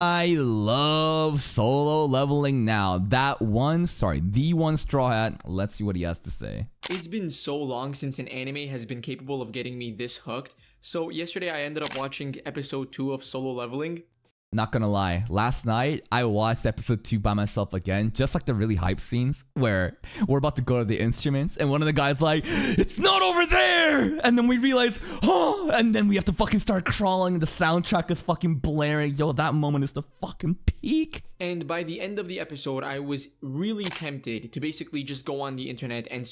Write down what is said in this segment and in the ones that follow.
I love solo leveling now. That one, sorry, the one straw hat. Let's see what he has to say. It's been so long since an anime has been capable of getting me this hooked. So yesterday I ended up watching episode 2 of Solo Leveling. Not gonna lie, last night I watched episode 2 by myself again, just like the really hype scenes where we're about to go to the instruments and one of the guys like, it's not over there! And then we realize, oh, and then we have to fucking start crawling, and the soundtrack is fucking blaring. Yo, that moment is the fucking peak. And by the end of the episode, I was really tempted to basically just go on the internet and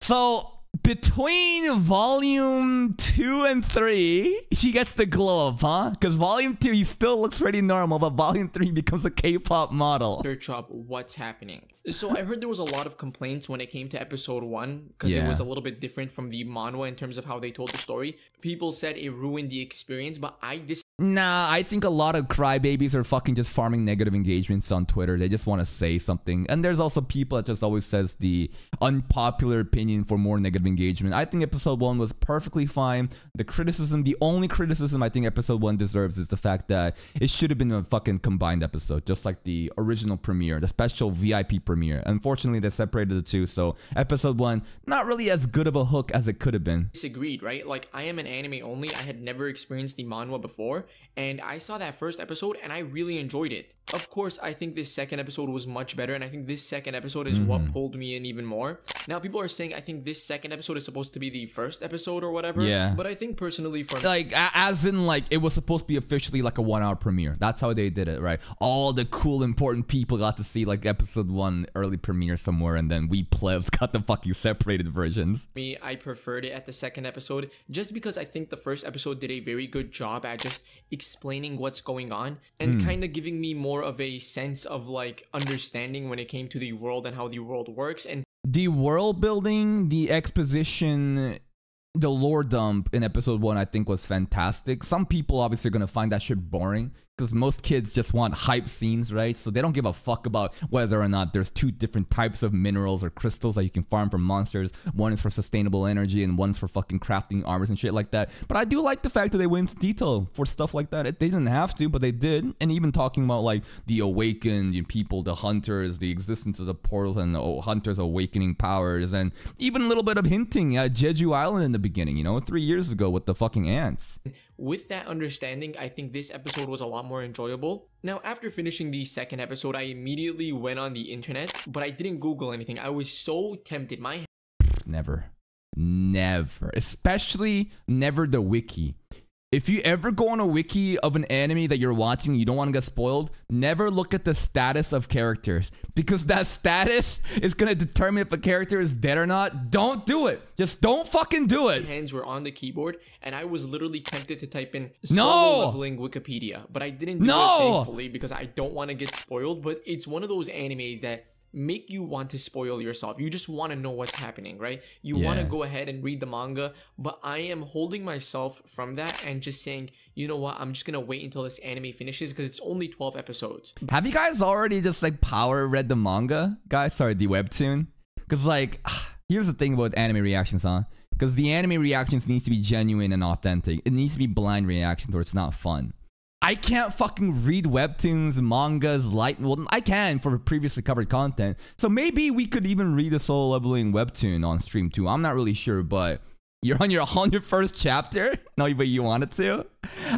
so between volume two and three, she gets the glow up, huh? Because volume two, he still looks pretty normal, but volume three becomes a K-pop model. Search up what's happening. So I heard there was a lot of complaints when it came to episode one because Yeah. it was a little bit different from the manhwa in terms of how they told the story. People said it ruined the experience, but I dis. Nah, I think a lot of crybabies are fucking just farming negative engagements on Twitter. They just want to say something. And there's also people that just always says the unpopular opinion for more negative engagement. I think episode one was perfectly fine. The criticism, the only criticism I think episode one deserves is the fact that it should have been a fucking combined episode, just like the original premiere, the special VIP premiere. Unfortunately, they separated the two, so episode one, not really as good of a hook as it could have been. disagreed, right? Like I am an anime only. I had never experienced the manhwa before, and I saw that first episode and I really enjoyed it. Of course, I think this second episode was much better, and I think this second episode is what Mm-hmm. pulled me in even more. Now people are saying I think this second episode is supposed to be the first episode or whatever. Yeah. But I think personally for like as in like it was supposed to be officially like a one hour premiere that's how they did it right all the cool important people got to see like episode one early premiere somewhere and then we plebs got the fucking separated versions me, I preferred it at the second episode just because I think the first episode did a very good job at just explaining what's going on and kind of giving me more of a sense of like understanding when it came to the world and how the world works and the world building the exposition the lore dump in episode one i think was fantastic. Some people obviously are gonna find that shit boring because most kids just want hype scenes right? So they don't give a fuck about whether or not there's two different types of minerals or crystals that you can farm from monsters. One is for sustainable energy and one's for fucking crafting armors and shit like that. But i do like the fact that they went into detail for stuff like that. They didn't have to but they did. And even talking about like the awakened people the hunters the existence of the portals and the hunters awakening powers and even a little bit of hinting at jeju island in the beginning you know three years ago with the fucking ants. With that understanding, I think this episode was a lot more enjoyable. Now, after finishing the second episode, I immediately went on the internet, but I didn't Google anything. I was so tempted. My never never especially never the wiki if you ever go on a wiki of an anime that you're watching you don't want to get spoiled never look at the status of characters because that status is going to determine if a character is dead or not don't do it just don't fucking do it hands were on the keyboard, and I was literally tempted to type in No! leveling Wikipedia, but I didn't do No! it thankfully because I don't want to get spoiled. But it's one of those animes that make you want to spoil yourself. You just want to know what's happening, right? You want to go ahead and read the manga, but I am holding myself from that and just saying, you know what? I'm just gonna wait until this anime finishes because it's only 12 episodes. have you guys already just like power read the manga guys sorry the webtoon because like here's the thing about anime reactions huh because the anime reactions needs to be genuine and authentic it needs to be blind reactions or it's not fun I can't fucking read webtoons, mangas, light. Well, I can for previously covered content. So maybe we could even read a solo leveling webtoon on stream too. I'm not really sure, but you're on your 101st chapter. No, but you wanted to.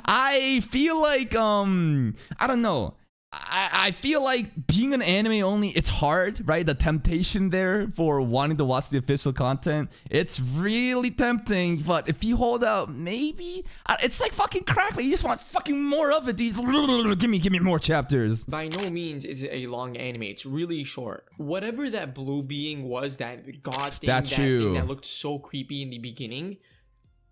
I feel like um, I don't know. I, I feel like being an anime only, it's hard, right? The temptation there for wanting to watch the official content, it's really tempting. But if you hold out, maybe it's like fucking crack. But you just want fucking more of it. Just, give me, give me more chapters. By no means is it a long anime. It's really short. Whatever that blue being was, that god thing, that Statue. thing that looked so creepy in the beginning,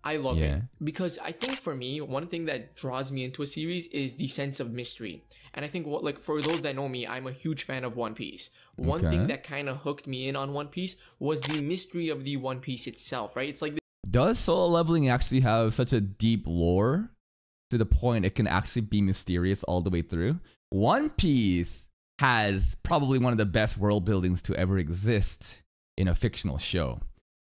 I love Yeah. it because I think for me, one thing that draws me into a series is the sense of mystery. And I think what like for those that know me, I'm a huge fan of One Piece. One thing that kind of hooked me in on One Piece was the mystery of the One Piece itself, right? It's like Does solo leveling actually have such a deep lore to the point it can actually be mysterious all the way through? One Piece has probably one of the best world buildings to ever exist in a fictional show.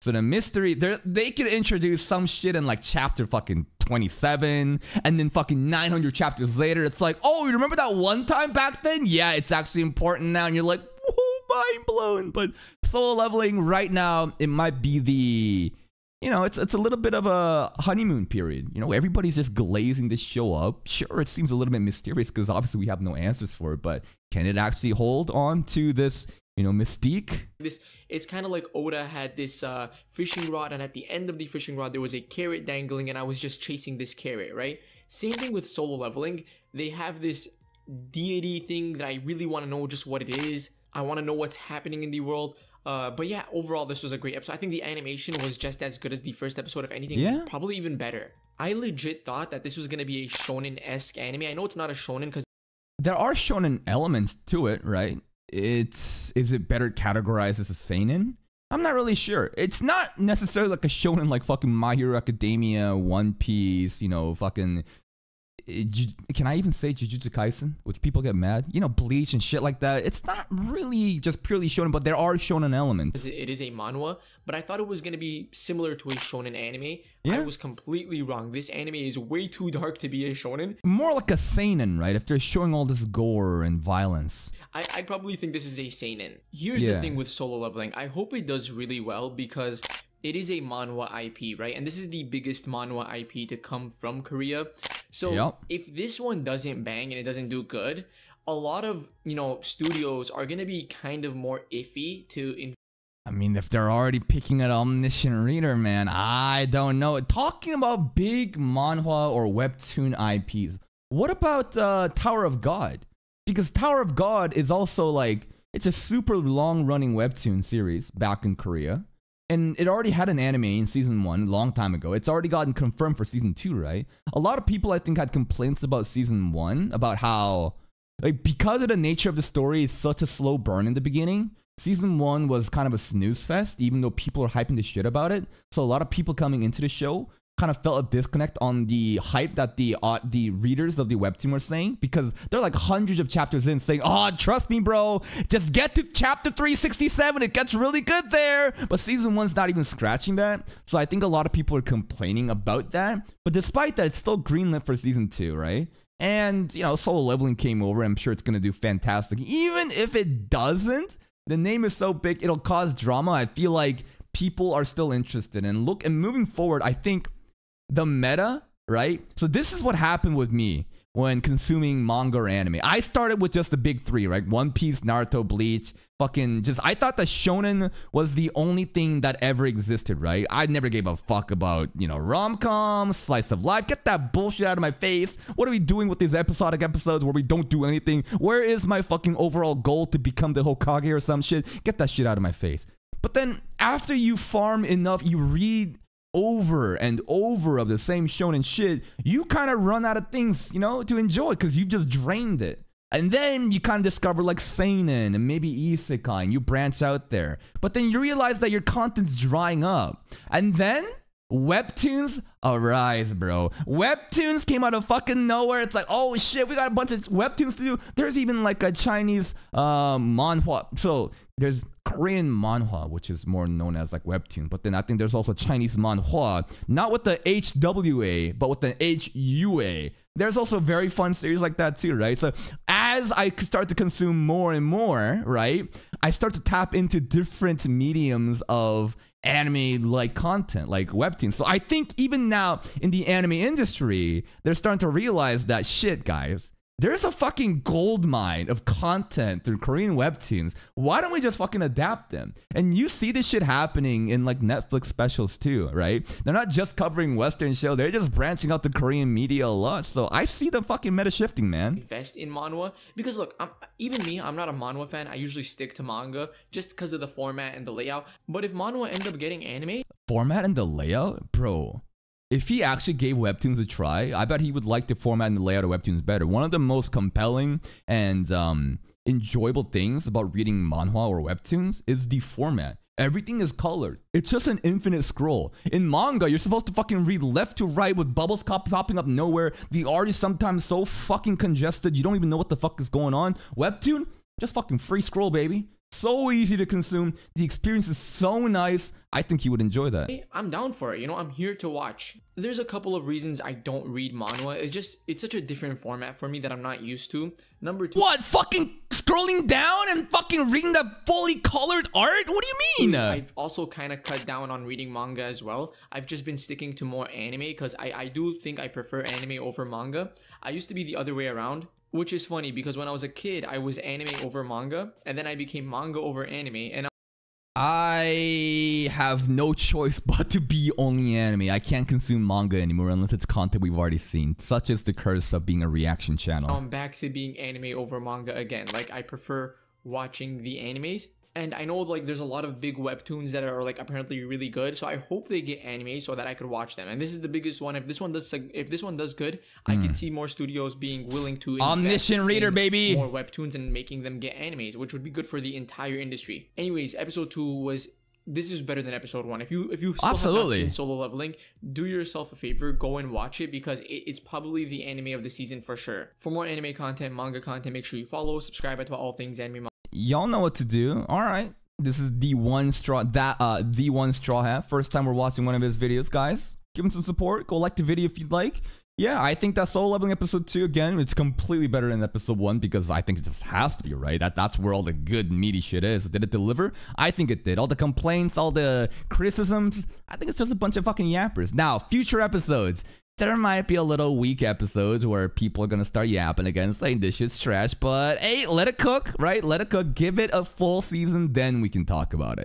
So the mystery, they they could introduce some shit in like chapter fucking 27, and then fucking 900 chapters later, it's like, oh, you remember that one time back then? Yeah, it's actually important now, and you're like, whoa, mind blown. But solo leveling right now, it might be the you know, it's it's a little bit of a honeymoon period. You know, everybody's just glazing this show up. Sure, it seems a little bit mysterious because obviously we have no answers for it, but can it actually hold on to this, you know, mystique? This it's kind of like Oda had this uh, fishing rod, and at the end of the fishing rod there was a carrot dangling, and I was just chasing this carrot, right? Same thing with solo leveling. They have this deity thing that I really want to know just what it is. I want to know what's happening in the world. Uh, but yeah, overall, this was a great episode. I think the animation was just as good as the first episode. If anything, Yeah. probably even better. I legit thought that this was gonna be a shonen-esque anime. I know it's not a shonen because There are shonen elements to it, right? It's is it better categorized as a seinen? I'm not really sure. It's not necessarily like a shonen like fucking My Hero Academia, One Piece, you know, fucking. Can I even say Jujutsu Kaisen? Would people get mad? You know, Bleach and shit like that. It's not really just purely shonen, but there are shonen elements. it is a manhwa. But I thought it was gonna be similar to a shonen anime. I Yeah. was completely wrong. This anime is way too dark to be a shonen. More like a seinen, right? If they're showing all this gore and violence. I, I probably think this is a seinen. Here's Yeah. the thing with solo leveling. I hope it does really well because it is a manhwa IP, right? And this is the biggest manhwa IP to come from Korea. So Yup. if this one doesn't bang and it doesn't do good, a lot of you know studios are gonna be kind of more iffy to in- I mean, if they're already picking an omniscient reader, man, I don't know. Talking about big manhwa or webtoon IPs, what about uh, Tower of God? Because Tower of God is also like it's a super long-running webtoon series back in Korea, and it already had an anime in season one a long time ago. It's already gotten confirmed for season two, right? A lot of people, I think, had complaints about season one about how like because of the nature of the story is such a slow burn in the beginning season one was kind of a snooze fest even though people are hyping the shit about it so a lot of people coming into the show kind of felt a disconnect on the hype that the uh, the readers of the webtoon were saying because they're like hundreds of chapters in saying oh trust me bro just get to chapter 367 it gets really good there but season one's not even scratching that so i think a lot of people are complaining about that but despite that it's still greenlit for season two right and, you know, solo leveling came over. I'm sure it's going to do fantastic. Even if it doesn't, the name is so big, it'll cause drama. I feel like people are still interested. And look, and moving forward, I think the meta, right? So this is what happened with me when consuming manga or anime. I started with just the big three, right? One Piece, Naruto, Bleach, fucking just I thought that shonen was the only thing that ever existed, right? I never gave a fuck about, you know, rom-com, slice of life. Get that bullshit out of my face. What are we doing with these episodic episodes where we don't do anything? Where is my fucking overall goal to become the Hokage or some shit? Get that shit out of my face. But then after you farm enough, you read over and over of the same shonen shit, you kind of run out of things, you know, to enjoy because you've just drained it. And then you kind of discover like seinen and maybe isekai, and you branch out there. But then you realize that your content's drying up. And then webtoons arise, bro. Webtoons came out of fucking nowhere. It's like, oh shit, we got a bunch of webtoons to do. There's even like a Chinese uh, manhwa. So there's Korean manhwa, which is more known as like webtoon. But then I think there's also Chinese manhwa, not with the HWA, but with the HUA. There's also very fun series like that too, right? So as I start to consume more and more, right, I start to tap into different mediums of anime like content, like webtoons. So I think even now in the anime industry, they're starting to realize that shit, guys. There's a fucking gold mine of content through Korean webtoons. Why don't we just fucking adapt them? And you see this shit happening in like Netflix specials too, right? They're not just covering Western show, they're just branching out to Korean media a lot. So I see the fucking meta shifting, man. invest in manhwa because look I'm, even me i'm not a manhwa fan i usually stick to manga just because of the format and the layout but if manhwa end up getting anime Format and the layout, bro. If he actually gave webtoons a try, I bet he would like the format and the layout of webtoons better. One of the most compelling and um, enjoyable things about reading manhwa or webtoons is the format. Everything is colored. It's just an infinite scroll. In manga, you're supposed to fucking read left to right with bubbles popping up nowhere. The art is sometimes so fucking congested, you don't even know what the fuck is going on. Webtoon, just fucking free scroll, baby. So easy to consume. The experience is so nice. I think you would enjoy that. I'm down for it. You know, I'm here to watch. There's a couple of reasons I don't read manhwa. It's just it's such a different format for me that I'm not used to. Number two, What? Fucking scrolling down and fucking reading the fully colored art? What do you mean? I've also kind of cut down on reading manga as well. I've just been sticking to more anime because I, I do think I prefer anime over manga. I used to be the other way around, which is funny because when I was a kid, I was anime over manga, and then I became manga over anime, and I have no choice but to be only anime. I can't consume manga anymore unless it's content we've already seen. Such is the curse of being a reaction channel. I'm back to being anime over manga again. Like I prefer watching the animes. And I know like there's a lot of big webtoons that are like apparently really good, so I hope they get anime so that I could watch them. And this is the biggest one. If this one does, if this one does good, I could hmm. see more studios being willing to Omniscient reader, in baby. more webtoons and making them get animes, which would be good for the entire industry. Anyways, episode two was this is better than episode one. If you if you still Absolutely. have not seen Solo Leveling, do yourself a favor, go and watch it because it, it's probably the anime of the season for sure. For more anime content, manga content, make sure you follow, subscribe to all things anime. Y'all know what to do. All right. This is the one straw that uh the one straw hat. First time we're watching one of his videos, guys. Give him some support. Go like the video if you'd like. Yeah, I think that solo leveling episode two again, it's completely better than episode one because I think it just has to be right. That that's where all the good meaty shit is. Did it deliver? I think it did. All the complaints, all the criticisms, I think it's just a bunch of fucking yappers. Now, future episodes. There might be a little weak episodes where people are gonna start yapping again, saying this shit's trash. But hey, let it cook, right? Let it cook. Give it a full season, then we can talk about it.